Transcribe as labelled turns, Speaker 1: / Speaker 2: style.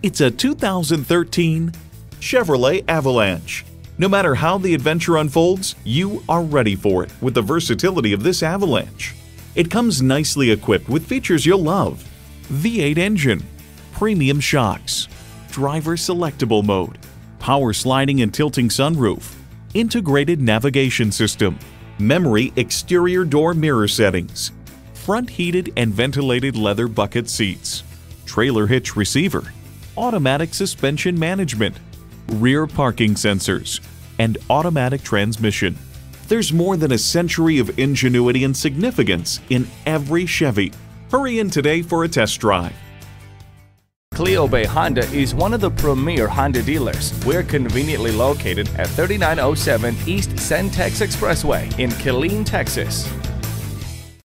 Speaker 1: It's a 2013 Chevrolet Avalanche. No matter how the adventure unfolds, you are ready for it with the versatility of this Avalanche. It comes nicely equipped with features you'll love. V8 engine, premium shocks, driver selectable mode, power sliding and tilting sunroof, integrated navigation system, memory exterior door mirror settings, front heated and ventilated leather bucket seats, trailer hitch receiver, automatic suspension management, rear parking sensors, and automatic transmission. There's more than a century of ingenuity and significance in every Chevy. Hurry in today for a test drive.
Speaker 2: Cleo Bay Honda is one of the premier Honda dealers. We're conveniently located at 3907 East Centex Expressway in Killeen, Texas.